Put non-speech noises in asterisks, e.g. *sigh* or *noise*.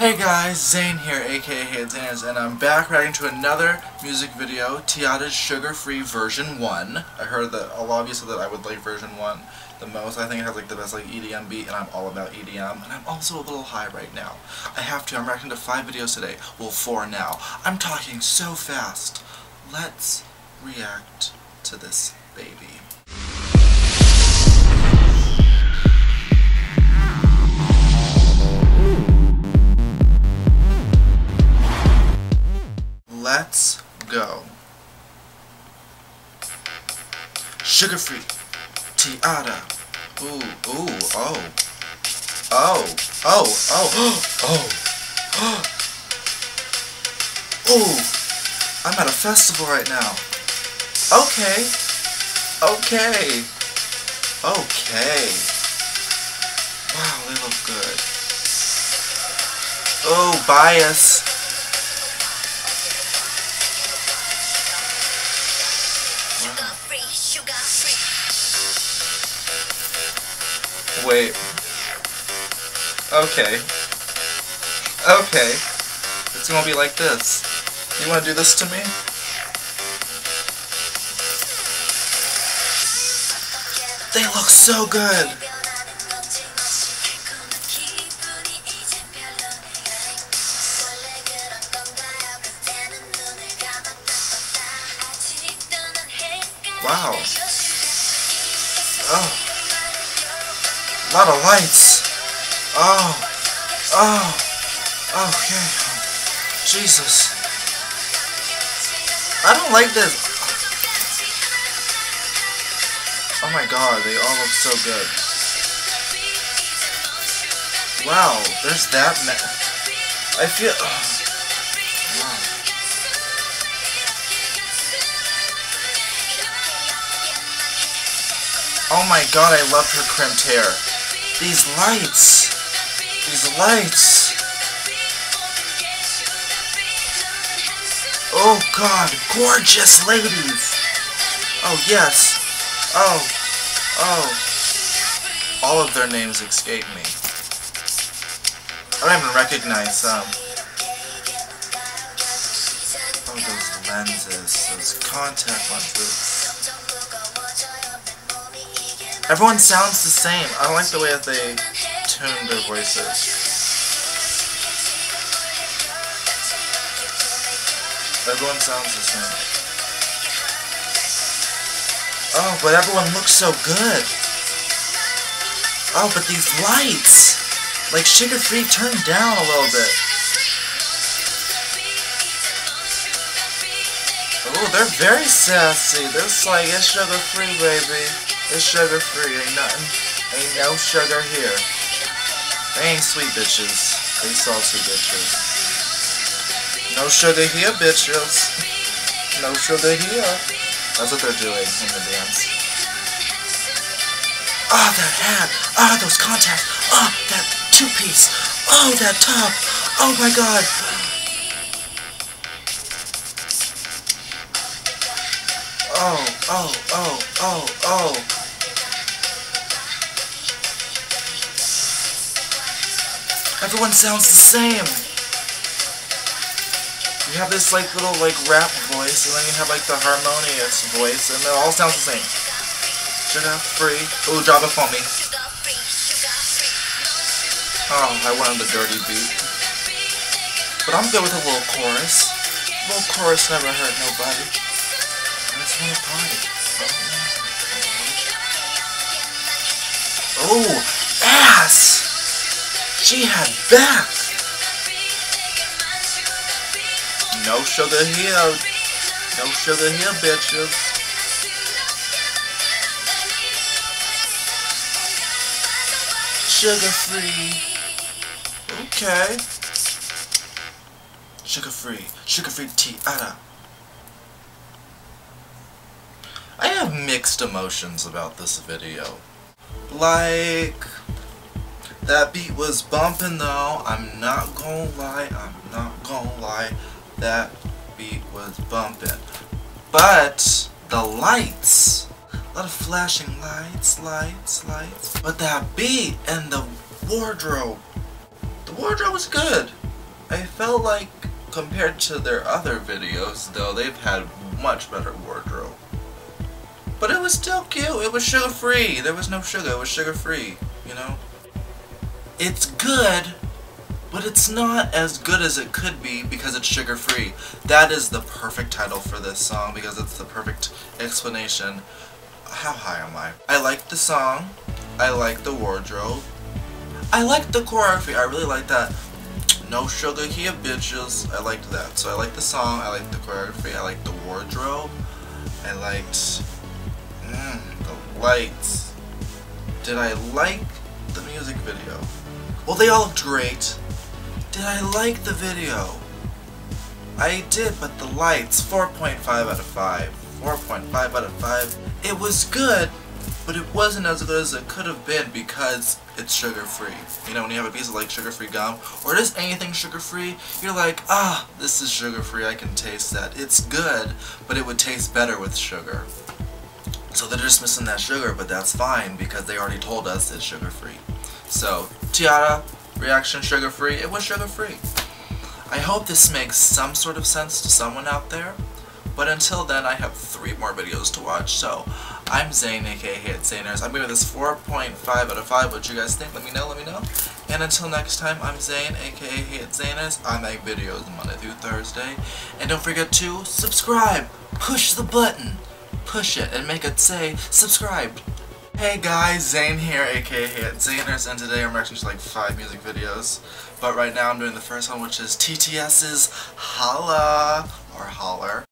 Hey guys, Zane here, aka Zaynes, and I'm back reacting to another music video, T-ARA's Sugar Free version 1. I heard that a lot of you said that I would like version 1 the most. I think it has like the best like EDM beat, and I'm all about EDM, and I'm also a little high right now. I have to, I'm reacting to 5 videos today, well 4 now. I'm talking so fast. Let's react to this baby. T-ARA. Ooh, ooh, oh. Oh, oh, oh, *gasps* oh. Oh. *gasps* Ooh, I'm at a festival right now. Okay. Okay. Okay. Wow, they look good. Oh, bias. Wait. Okay. Okay. It's gonna be like this. You wanna do this to me? They look so good! Wow. Oh. A lot of lights. Oh. Oh. Okay. Jesus. I don't like this. Oh my god, they all look so good. Wow, there's that I feel... Oh, wow. Oh my god, I love her crimped hair. These lights. These lights. Oh god, gorgeous ladies. Oh yes. Oh. Oh. All of their names escape me. I don't even recognize them. Oh, those lenses. Those contact lenses. Everyone sounds the same. I like the way that they tune their voices. Everyone sounds the same. Oh, but everyone looks so good. Oh, but these lights! Like Sugar Free turned down a little bit. Oh, they're very sassy. This like, it's sugar free, baby. It's sugar free, ain't nothing, ain't no sugar here. They ain't sweet bitches, they salty bitches. No sugar here, bitches. No sugar here. That's what they're doing in the dance. Ah, oh, that hat. Ah, oh, those contacts. Ah, oh, that two-piece. Oh, that top. Oh my god. Oh, oh, oh, oh, oh. Everyone sounds the same. You have this like little like rap voice, and then you have like the harmonious voice, and it all sounds the same. Sugar free. Ooh, drop it for me. Oh, I wanted the dirty beat. But I'm good with a little chorus. A little chorus never hurt nobody. Want to party. Oh, ass! She had back. No sugar here. No sugar here, bitches. Sugar free. Okay. Sugar free. Sugar free. I have mixed emotions about this video. Like... That beat was bumping though, I'm not gonna lie, I'm not gonna lie, that beat was bumping. But, the lights, a lot of flashing lights, lights, lights, but that beat and the wardrobe, the wardrobe was good. I felt like compared to their other videos, though, they've had much better wardrobe. But it was still cute. It was sugar-free. There was no sugar. It was sugar-free, you know? It's good, but it's not as good as it could be because it's sugar-free. That is the perfect title for this song because it's the perfect explanation. How high am I? I like the song. I like the wardrobe. I like the choreography. I really like that. No sugar here, bitches. I liked that. So I like the song. I like the choreography. I like the wardrobe. I liked mm, the lights. Did I like the music video? Well, they all looked great. Did I like the video? I did, but the lights, 4.5 out of 5. 4.5 out of 5. It was good, but it wasn't as good as it could have been because it's sugar-free. You know, when you have a piece of like sugar-free gum, or just anything sugar-free, you're like, ah, this is sugar-free, I can taste that. It's good, but it would taste better with sugar. So they're just missing that sugar, but that's fine because they already told us it's sugar-free. So, T-ARA, reaction sugar-free, it was sugar-free. I hope this makes some sort of sense to someone out there. But until then, I have three more videos to watch, so I'm Zane, aka heyitszaners. I'm giving this 4.5 out of 5. What do you guys think? Let me know, let me know. And until next time, I'm Zane, aka heyitszaners. I make videos Monday through Thursday. And don't forget to subscribe! Push the button! Push it and make it say subscribed. Hey guys, Zane here, aka heyitszaners, and today I'm reacting to like 5 music videos. But right now I'm doing the first one, which is TTS's Holla, or Holler.